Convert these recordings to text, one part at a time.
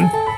London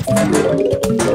Thank